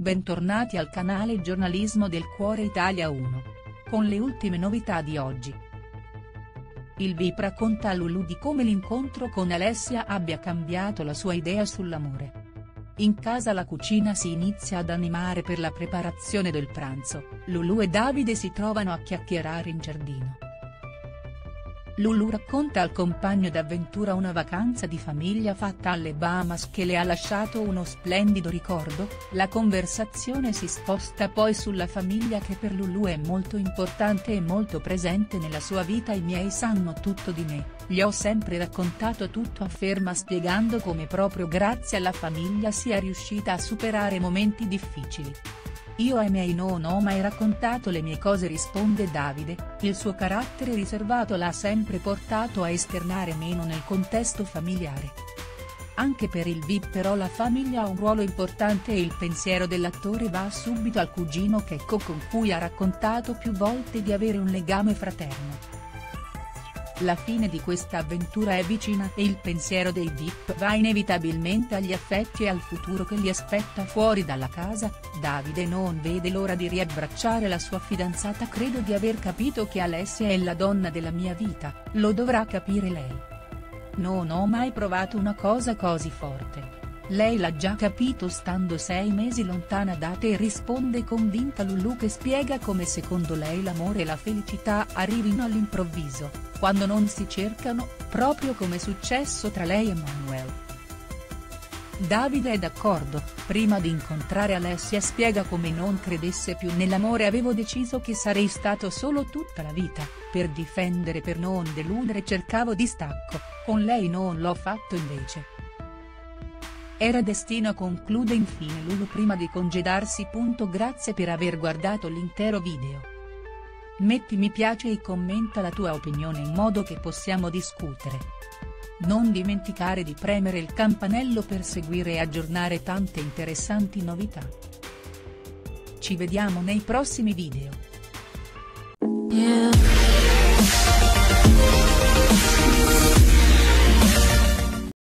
Bentornati al canale Giornalismo del Cuore Italia 1. Con le ultime novità di oggi. Il VIP racconta a Lulu di come l'incontro con Alessia abbia cambiato la sua idea sull'amore. In casa la cucina si inizia ad animare per la preparazione del pranzo, Lulu e Davide si trovano a chiacchierare in giardino. Lulu racconta al compagno d'avventura una vacanza di famiglia fatta alle Bahamas che le ha lasciato uno splendido ricordo, la conversazione si sposta poi sulla famiglia che per Lulu è molto importante e molto presente nella sua vita. I miei sanno tutto di me, gli ho sempre raccontato tutto afferma spiegando come proprio grazie alla famiglia sia riuscita a superare momenti difficili. Io ai miei non ho mai raccontato le mie cose risponde Davide, il suo carattere riservato l'ha sempre portato a esternare meno nel contesto familiare. Anche per il VIP però la famiglia ha un ruolo importante e il pensiero dell'attore va subito al cugino Checco con cui ha raccontato più volte di avere un legame fraterno. La fine di questa avventura è vicina e il pensiero dei VIP va inevitabilmente agli affetti e al futuro che li aspetta fuori dalla casa, Davide non vede l'ora di riabbracciare la sua fidanzata credo di aver capito che Alessia è la donna della mia vita, lo dovrà capire lei. Non ho mai provato una cosa così forte. Lei l'ha già capito stando sei mesi lontana da te risponde convinta Lulu che spiega come secondo lei l'amore e la felicità arrivino all'improvviso, quando non si cercano, proprio come è successo tra lei e Manuel. Davide è d'accordo, prima di incontrare Alessia spiega come non credesse più nell'amore avevo deciso che sarei stato solo tutta la vita, per difendere per non deludere cercavo distacco, con lei non l'ho fatto invece. Era destino conclude infine Lulu prima di congedarsi. Grazie per aver guardato l'intero video. Metti mi piace e commenta la tua opinione in modo che possiamo discutere. Non dimenticare di premere il campanello per seguire e aggiornare tante interessanti novità. Ci vediamo nei prossimi video. Yeah.